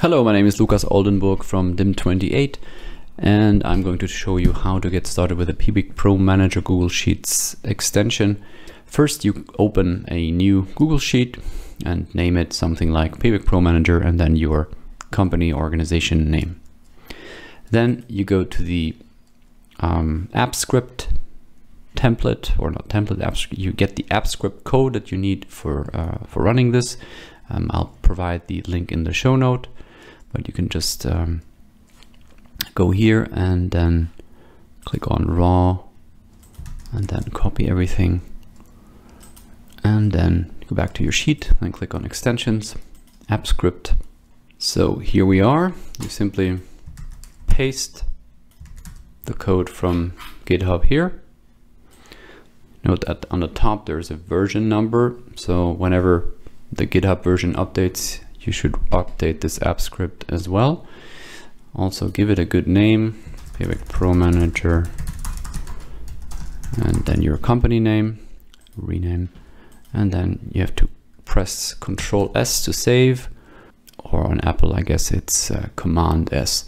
Hello, my name is Lukas Oldenburg from DIM28 and I'm going to show you how to get started with the Piwik Pro Manager Google Sheets extension. First you open a new Google Sheet and name it something like Piwik Pro Manager and then your company organization name. Then you go to the um, app script template or not template app you get the app script code that you need for uh, for running this um, I'll provide the link in the show note but you can just um, go here and then click on raw and then copy everything. And then go back to your sheet and click on extensions app script. So here we are. You simply paste the code from github here. Note that on the top there's a version number. So whenever the github version updates you should update this app script as well. Also give it a good name, Piwik Pro Manager, and then your company name, rename, and then you have to press Control S to save, or on Apple, I guess it's uh, Command S.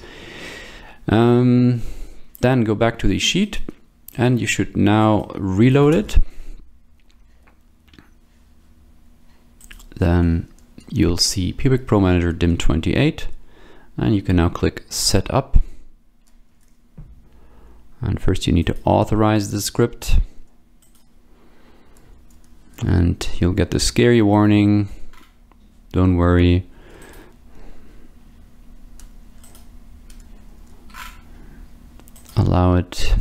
Um, then go back to the sheet, and you should now reload it. Then you'll see Piwik Pro Manager DIM 28 and you can now click set up and first you need to authorize the script. And you'll get the scary warning. Don't worry. Allow it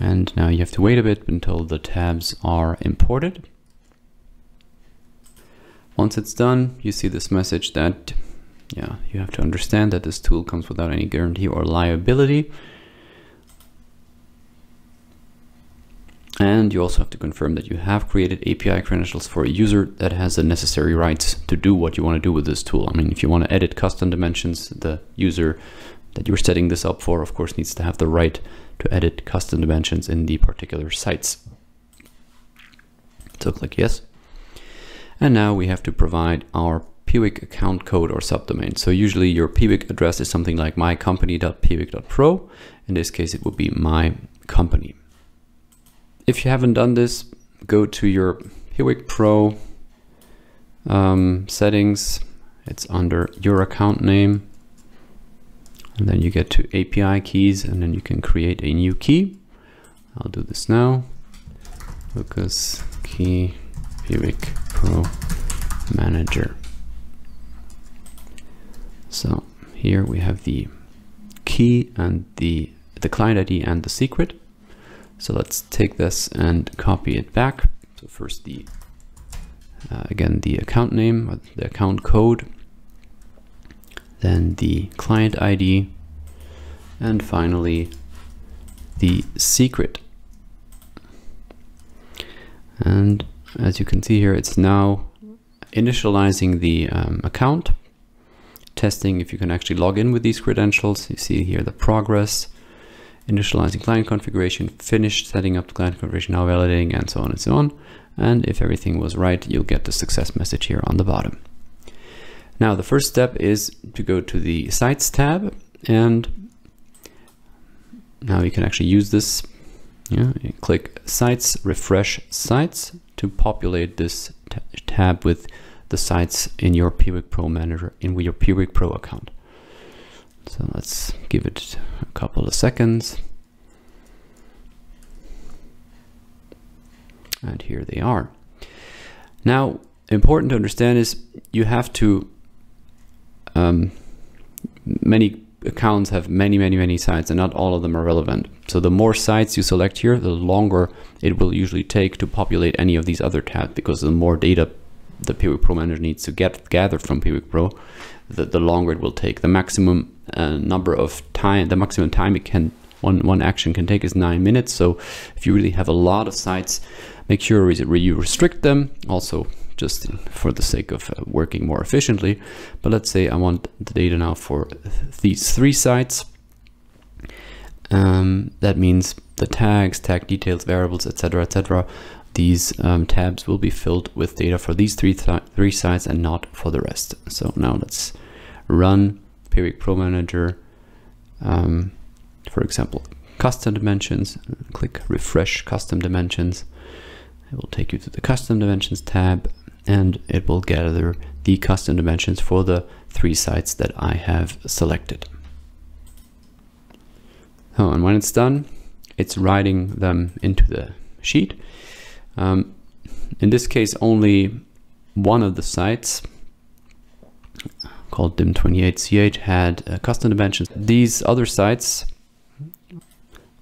And now you have to wait a bit until the tabs are imported. Once it's done, you see this message that, yeah, you have to understand that this tool comes without any guarantee or liability. And you also have to confirm that you have created API credentials for a user that has the necessary rights to do what you want to do with this tool. I mean, if you want to edit custom dimensions, the user that you're setting this up for, of course, needs to have the right to edit custom dimensions in the particular sites. So click yes. And now we have to provide our Piwik account code or subdomain. So usually your Piwik address is something like mycompany.piwik.pro. In this case, it would be my company. If you haven't done this, go to your Piwik Pro um, settings. It's under your account name and then you get to API keys and then you can create a new key. I'll do this now. Lukas key Piwik Pro Manager. So here we have the key and the, the client ID and the secret. So let's take this and copy it back. So first the, uh, again, the account name, the account code, then the client ID, and finally the secret. And as you can see here, it's now initializing the um, account, testing if you can actually log in with these credentials. You see here the progress, initializing client configuration, finished setting up the client configuration, now validating, and so on and so on. And if everything was right, you'll get the success message here on the bottom. Now, the first step is to go to the Sites tab, and now you can actually use this. Yeah, you click Sites, refresh Sites to populate this tab with the sites in your Piwik Pro Manager, in your Piwik Pro account. So let's give it a couple of seconds. And here they are. Now, important to understand is you have to um, many accounts have many, many, many sites and not all of them are relevant. So the more sites you select here, the longer it will usually take to populate any of these other tabs because the more data the Piwik Pro Manager needs to get gathered from Piwik Pro, the, the longer it will take. The maximum uh, number of time, the maximum time it can, one, one action can take is nine minutes. So if you really have a lot of sites, make sure you restrict them. Also just for the sake of uh, working more efficiently. But let's say I want the data now for these three sites. Um, that means the tags, tag details, variables, etc., etc. these um, tabs will be filled with data for these three, th three sites and not for the rest. So now let's run Piwik Pro Manager, um, for example, custom dimensions, click refresh custom dimensions. It will take you to the custom dimensions tab and it will gather the custom dimensions for the three sites that I have selected. Oh, and when it's done, it's writing them into the sheet. Um, in this case, only one of the sites called dim28ch had uh, custom dimensions. These other sites,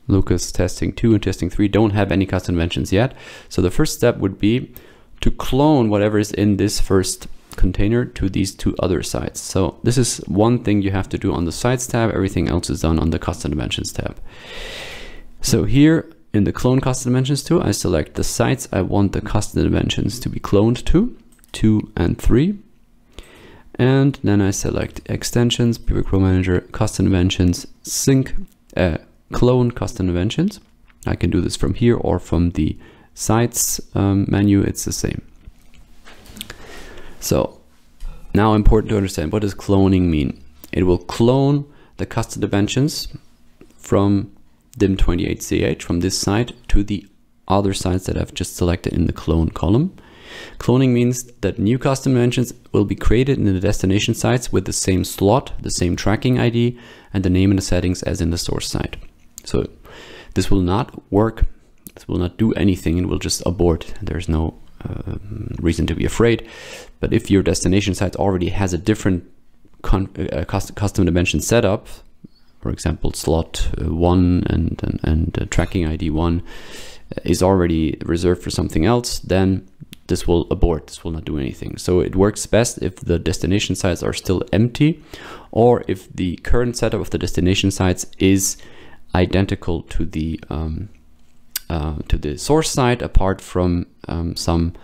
Lukas testing 2 and testing 3, don't have any custom dimensions yet. So the first step would be to clone whatever is in this first container to these two other sites. So this is one thing you have to do on the sites tab. Everything else is done on the custom dimensions tab. So here in the clone custom dimensions to, I select the sites I want the custom dimensions to be cloned to, two and three. And then I select extensions, Piwik Pro Manager, custom dimensions, sync, uh, clone custom dimensions. I can do this from here or from the sites um, menu, it's the same. So now important to understand, what does cloning mean? It will clone the custom dimensions from dim28ch from this site to the other sites that I've just selected in the clone column. Cloning means that new custom dimensions will be created in the destination sites with the same slot, the same tracking ID, and the name and the settings as in the source site. So this will not work, this will not do anything and will just abort. There's no uh, reason to be afraid. But if your destination site already has a different uh, custom dimension setup, for example, slot uh, one and, and, and uh, tracking ID one is already reserved for something else, then this will abort, this will not do anything. So it works best if the destination sites are still empty or if the current setup of the destination sites is identical to the um, uh, to the source site apart from um, some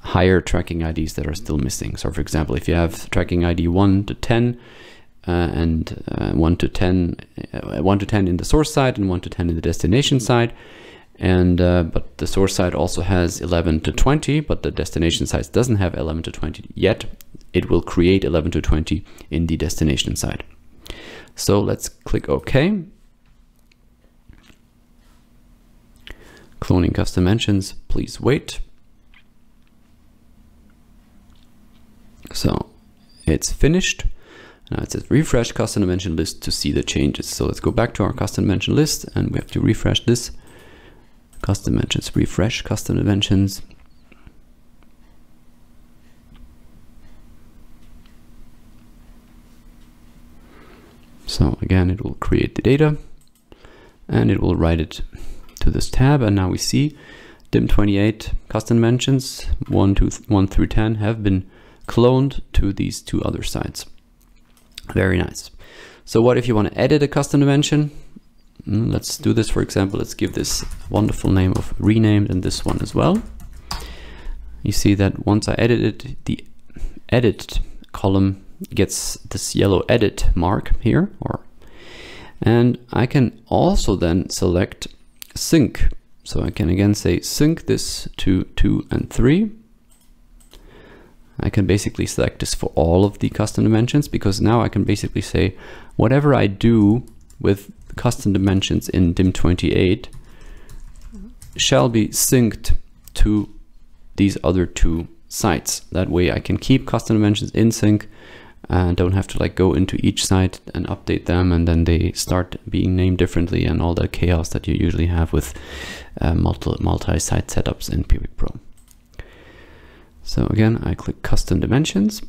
higher tracking IDs that are still missing. So for example, if you have tracking ID 1 to 10 uh, and uh, 1 to 10 uh, 1 to 10 in the source side and 1 to 10 in the destination side and uh, but the source side also has 11 to 20 but the destination side doesn't have 11 to 20 yet it will create 11 to 20 in the destination side so let's click OK Cloning custom dimensions, please wait. So it's finished. Now it says refresh custom dimension list to see the changes. So let's go back to our custom dimension list and we have to refresh this. Custom dimensions, refresh custom dimensions. So again, it will create the data and it will write it to this tab and now we see dim28 custom dimensions 1, to 1 through 10 have been cloned to these two other sites. Very nice. So what if you want to edit a custom dimension? Mm, let's do this for example. Let's give this wonderful name of renamed and this one as well. You see that once I edit it, the edit column gets this yellow edit mark here or and I can also then select sync. So I can again say sync this to 2 and 3. I can basically select this for all of the custom dimensions because now I can basically say whatever I do with custom dimensions in dim28 shall be synced to these other two sites. That way I can keep custom dimensions in sync and don't have to like go into each site and update them and then they start being named differently and all the chaos that you usually have with uh, multi multi-site setups in Piwik Pro. So again, I click custom dimensions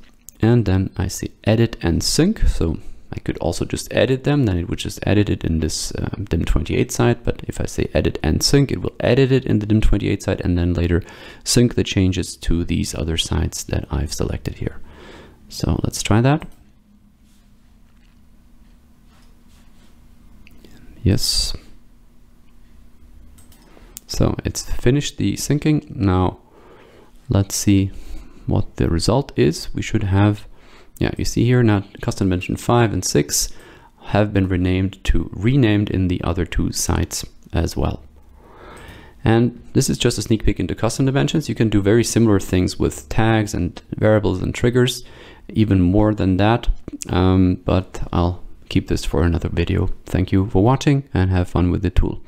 and then I see edit and sync. So I could also just edit them, then it would just edit it in this uh, dim28 site. But if I say edit and sync, it will edit it in the dim28 site and then later sync the changes to these other sites that I've selected here. So let's try that. Yes. So it's finished the syncing. Now let's see what the result is. We should have, yeah, you see here now custom dimension 5 and 6 have been renamed to renamed in the other two sites as well. And this is just a sneak peek into custom dimensions. You can do very similar things with tags and variables and triggers, even more than that. Um, but I'll keep this for another video. Thank you for watching and have fun with the tool.